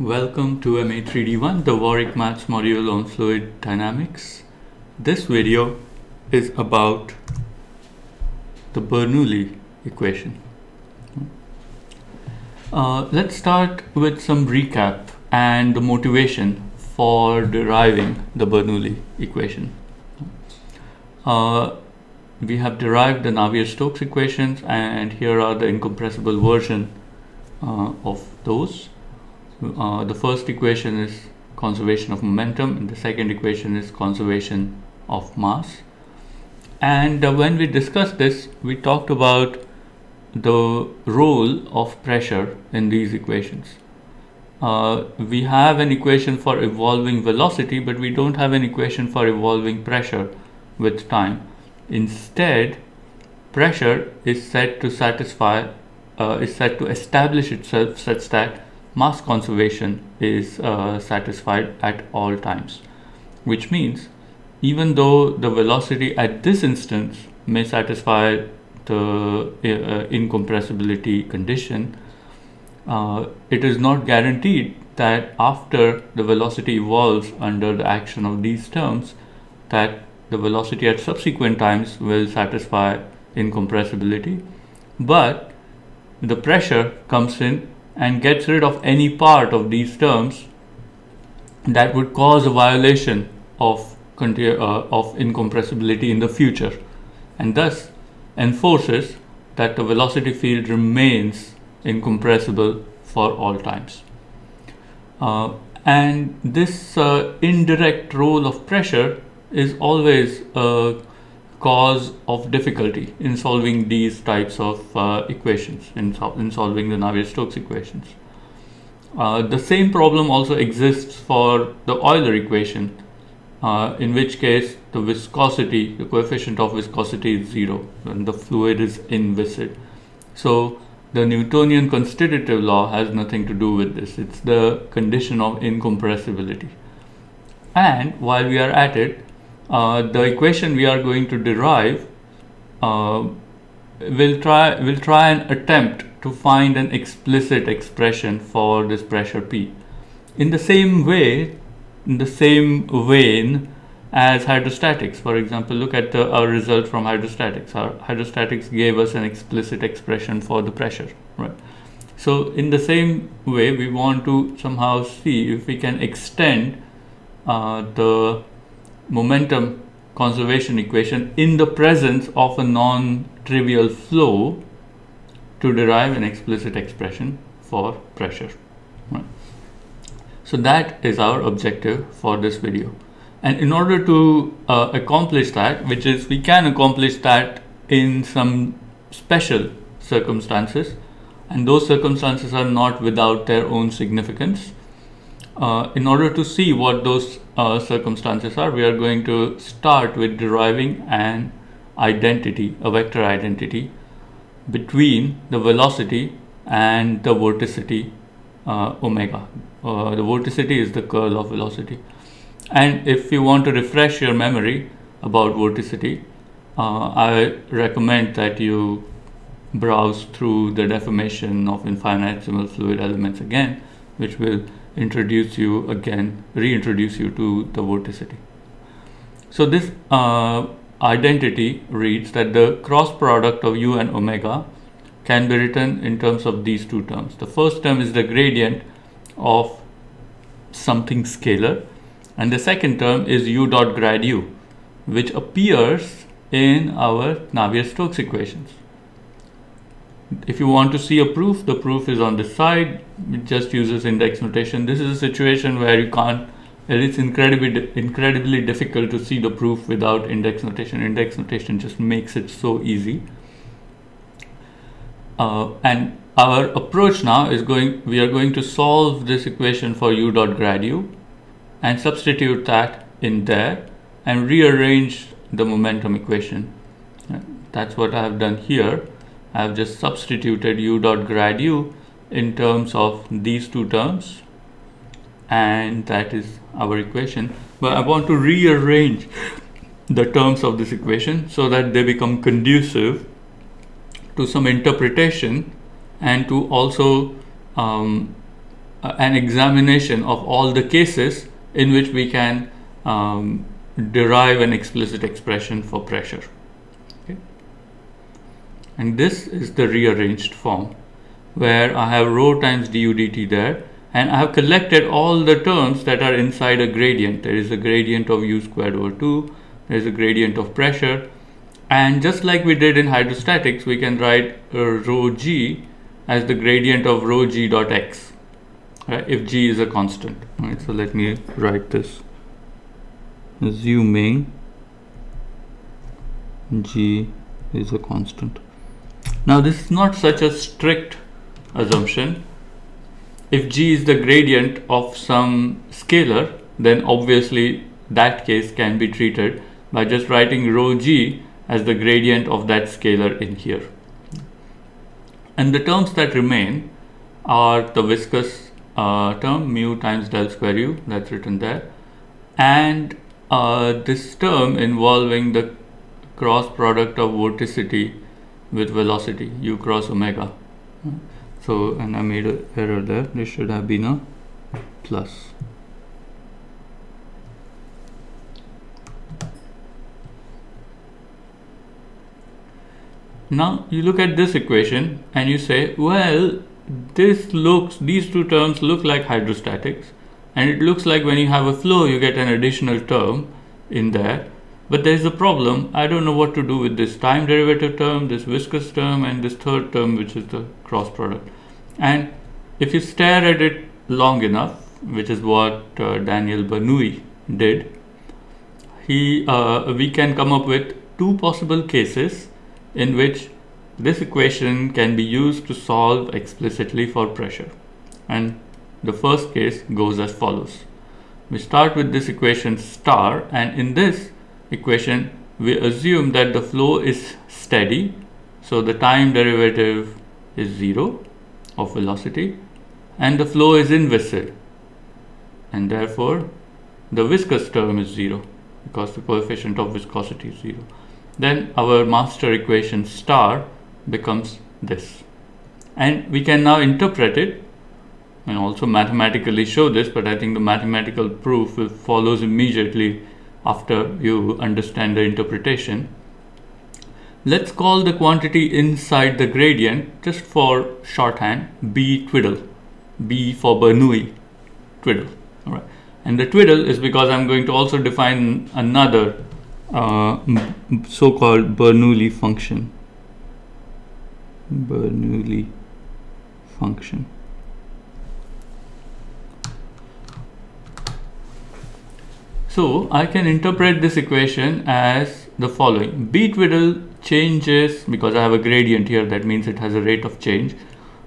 Welcome to MA3D1, the Warwick Maths module on fluid dynamics. This video is about the Bernoulli equation. Uh, let's start with some recap and the motivation for deriving the Bernoulli equation. Uh, we have derived the Navier-Stokes equations and here are the incompressible version uh, of those. Uh, the first equation is conservation of momentum and the second equation is conservation of mass. And uh, when we discussed this, we talked about the role of pressure in these equations. Uh, we have an equation for evolving velocity, but we don't have an equation for evolving pressure with time. Instead, pressure is set to satisfy, uh, is set to establish itself such that mass conservation is uh, satisfied at all times. Which means, even though the velocity at this instance may satisfy the uh, incompressibility condition, uh, it is not guaranteed that after the velocity evolves under the action of these terms, that the velocity at subsequent times will satisfy incompressibility but the pressure comes in and gets rid of any part of these terms that would cause a violation of, uh, of incompressibility in the future and thus enforces that the velocity field remains incompressible for all times. Uh, and this uh, indirect role of pressure is always a cause of difficulty in solving these types of uh, equations, in, sol in, solving the Navier-Stokes equations. Uh, the same problem also exists for the Euler equation, uh, in which case the viscosity, the coefficient of viscosity is zero and the fluid is inviscid. So the Newtonian constitutive law has nothing to do with this. It's the condition of incompressibility. And while we are at it, uh, the equation we are going to derive uh, will try will try and attempt to find an explicit expression for this pressure P. In the same way, in the same vein as hydrostatics. For example, look at the, our result from hydrostatics. Our hydrostatics gave us an explicit expression for the pressure, right? So in the same way, we want to somehow see if we can extend uh, the momentum conservation equation in the presence of a non-trivial flow to derive an explicit expression for pressure. So that is our objective for this video. And in order to uh, accomplish that, which is we can accomplish that in some special circumstances, and those circumstances are not without their own significance. Uh, in order to see what those uh, circumstances are, we are going to start with deriving an identity, a vector identity, between the velocity and the vorticity uh, omega. Uh, the vorticity is the curl of velocity. And if you want to refresh your memory about vorticity, uh, I recommend that you browse through the deformation of infinitesimal fluid elements again, which will introduce you again, reintroduce you to the vorticity. So this uh, identity reads that the cross product of u and omega can be written in terms of these two terms. The first term is the gradient of something scalar and the second term is u dot grad u which appears in our Navier-Stokes equations if you want to see a proof, the proof is on this side. It just uses index notation. This is a situation where you can't, it's incredibly, incredibly difficult to see the proof without index notation. Index notation just makes it so easy. Uh, and our approach now is going, we are going to solve this equation for u dot grad u and substitute that in there and rearrange the momentum equation. That's what I have done here. I have just substituted u dot grad u in terms of these two terms and that is our equation but I want to rearrange the terms of this equation so that they become conducive to some interpretation and to also um, an examination of all the cases in which we can um, derive an explicit expression for pressure. And this is the rearranged form where I have rho times du dt there and I have collected all the terms that are inside a gradient. There is a gradient of u squared over 2, there is a gradient of pressure and just like we did in hydrostatics we can write uh, rho g as the gradient of rho g dot x right, if g is a constant. Right, so let me write this assuming g is a constant. Now this is not such a strict assumption. If g is the gradient of some scalar then obviously that case can be treated by just writing rho g as the gradient of that scalar in here. And the terms that remain are the viscous uh, term mu times del square u that's written there and uh, this term involving the cross product of vorticity with velocity u cross omega. So and I made an error there. This should have been a plus. Now you look at this equation and you say well this looks these two terms look like hydrostatics. And it looks like when you have a flow you get an additional term in there but there is a problem. I don't know what to do with this time derivative term this viscous term and this third term which is the cross product. And if you stare at it long enough which is what uh, Daniel Bernoulli did he uh, we can come up with two possible cases in which this equation can be used to solve explicitly for pressure. And the first case goes as follows. We start with this equation star and in this equation we assume that the flow is steady so the time derivative is zero of velocity and the flow is inviscid and therefore the viscous term is zero because the coefficient of viscosity is zero. Then our master equation star becomes this. And we can now interpret it and also mathematically show this but I think the mathematical proof follows immediately after you understand the interpretation. Let's call the quantity inside the gradient just for shorthand B twiddle, B for Bernoulli twiddle. All right. And the twiddle is because I'm going to also define another uh, so-called Bernoulli function. Bernoulli function. So I can interpret this equation as the following. B twiddle changes because I have a gradient here that means it has a rate of change.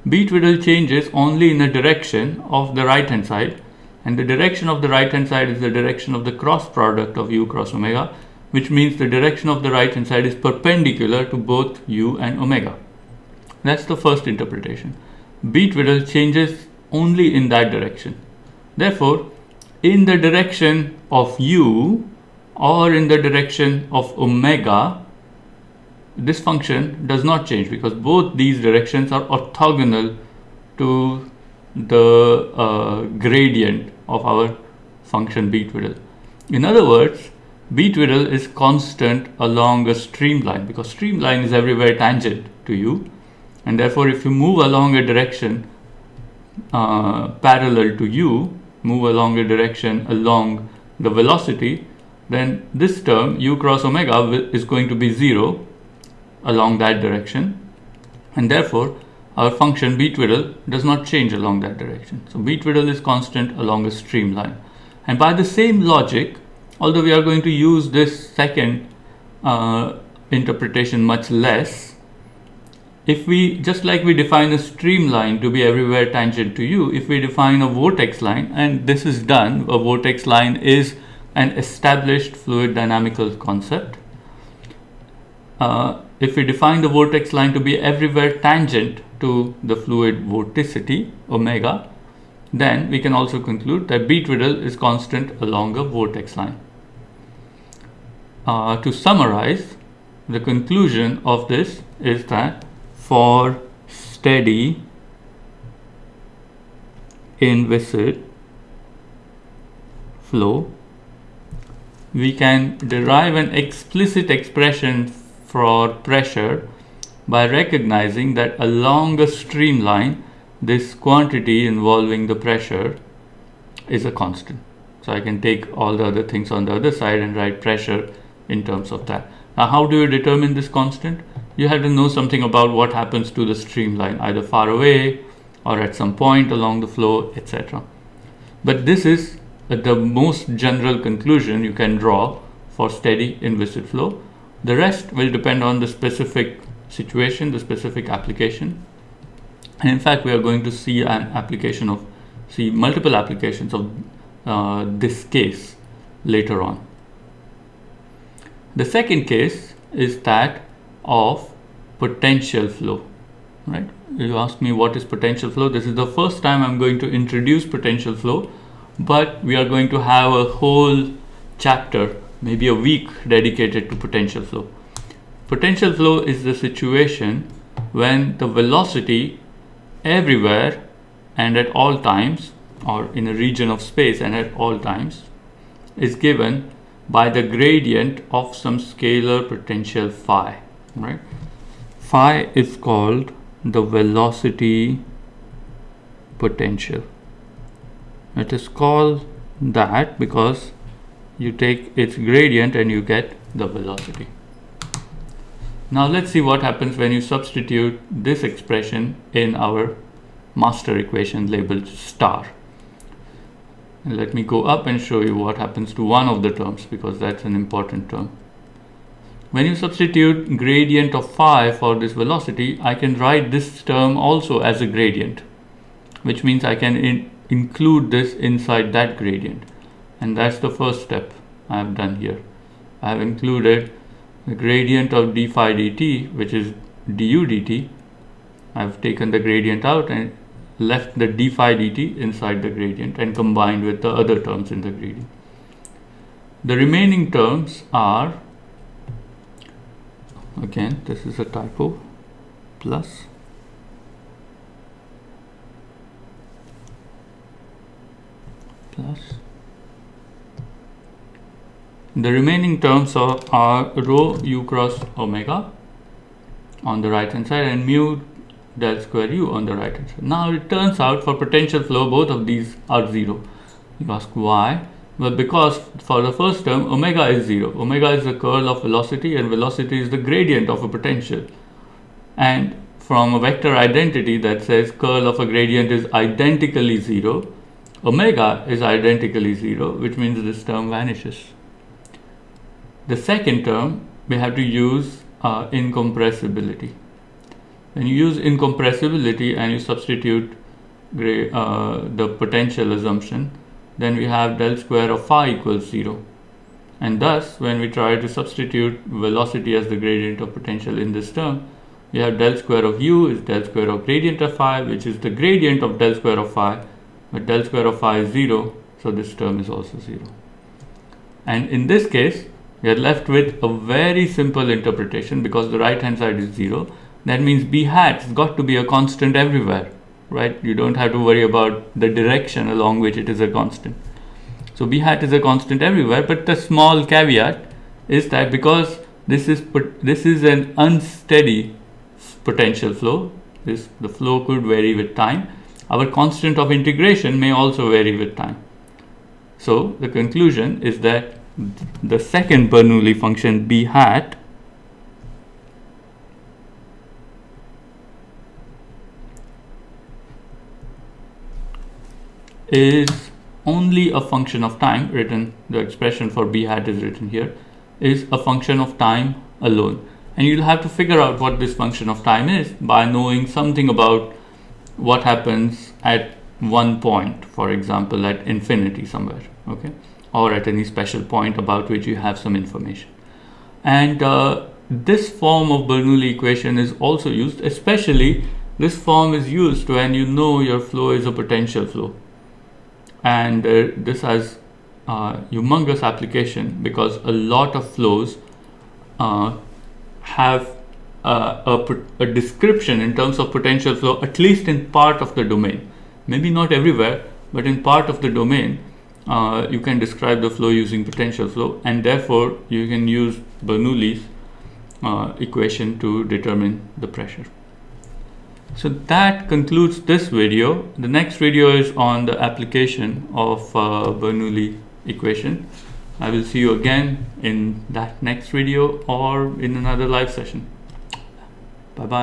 B twiddle changes only in the direction of the right hand side and the direction of the right hand side is the direction of the cross product of u cross omega which means the direction of the right hand side is perpendicular to both u and omega. That's the first interpretation. B twiddle changes only in that direction. Therefore, in the direction of u or in the direction of omega, this function does not change because both these directions are orthogonal to the uh, gradient of our function b twiddle. In other words, b twiddle is constant along a streamline because streamline is everywhere tangent to u and therefore if you move along a direction uh, parallel to u move along a direction along the velocity, then this term u cross omega is going to be 0 along that direction and therefore our function b twiddle does not change along that direction. So b twiddle is constant along a streamline. And by the same logic, although we are going to use this second uh, interpretation much less, if we just like we define a streamline to be everywhere tangent to u if we define a vortex line and this is done a vortex line is an established fluid dynamical concept. Uh, if we define the vortex line to be everywhere tangent to the fluid vorticity omega then we can also conclude that b twiddle is constant along a vortex line. Uh, to summarize the conclusion of this is that for steady inviscid flow, we can derive an explicit expression for pressure by recognizing that along a streamline, this quantity involving the pressure is a constant. So I can take all the other things on the other side and write pressure in terms of that. Now, how do you determine this constant? You have to know something about what happens to the streamline, either far away or at some point along the flow, etc. But this is the most general conclusion you can draw for steady inviscid flow. The rest will depend on the specific situation, the specific application. And in fact, we are going to see an application of, see multiple applications of uh, this case later on. The second case is that of potential flow, right? You ask me what is potential flow. This is the first time I'm going to introduce potential flow, but we are going to have a whole chapter, maybe a week dedicated to potential flow. Potential flow is the situation when the velocity everywhere and at all times or in a region of space and at all times is given by the gradient of some scalar potential phi right? Phi is called the velocity potential. It is called that because you take its gradient and you get the velocity. Now let's see what happens when you substitute this expression in our master equation labeled star. And let me go up and show you what happens to one of the terms because that's an important term. When you substitute gradient of phi for this velocity, I can write this term also as a gradient, which means I can in include this inside that gradient. And that's the first step I have done here. I have included the gradient of d phi dt, which is du dt. I've taken the gradient out and left the d phi dt inside the gradient and combined with the other terms in the gradient. The remaining terms are, again this is a typo, plus plus the remaining terms are, are rho u cross omega on the right hand side and mu del square u on the right hand side. Now it turns out for potential flow both of these are 0. You ask why? Well because for the first term omega is 0. Omega is the curl of velocity and velocity is the gradient of a potential. And from a vector identity that says curl of a gradient is identically 0, omega is identically 0 which means this term vanishes. The second term we have to use uh, incompressibility when you use incompressibility and you substitute uh, the potential assumption, then we have del square of phi equals 0. And thus, when we try to substitute velocity as the gradient of potential in this term, we have del square of u is del square of gradient of phi, which is the gradient of del square of phi, but del square of phi is 0, so this term is also 0. And in this case, we are left with a very simple interpretation because the right hand side is 0 that means b hat has got to be a constant everywhere right? You don't have to worry about the direction along which it is a constant. So b hat is a constant everywhere but the small caveat is that because this is this is an unsteady potential flow this the flow could vary with time. Our constant of integration may also vary with time. So the conclusion is that the second Bernoulli function b hat is only a function of time written the expression for b hat is written here is a function of time alone. And you'll have to figure out what this function of time is by knowing something about what happens at one point for example at infinity somewhere okay? Or at any special point about which you have some information. And uh, this form of Bernoulli equation is also used especially this form is used when you know your flow is a potential flow and uh, this has uh, humongous application because a lot of flows uh, have uh, a, a, description in terms of potential flow at least in part of the domain maybe not everywhere but in part of the domain, uh, you can describe the flow using potential flow, and therefore you can use Bernoulli's equation to determine the pressure. So that concludes this video. The next video is on the application of uh, Bernoulli equation. I will see you again in that next video or in another live session. Bye bye.